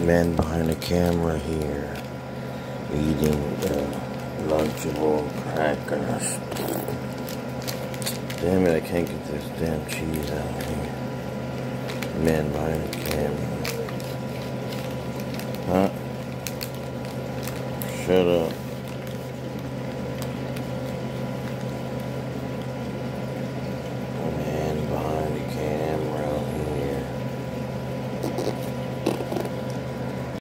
man behind the camera here eating Lunchable crackers. Damn it, I can't get this damn cheese out of here. Man behind the camera. Huh? Shut up. Man behind the camera here.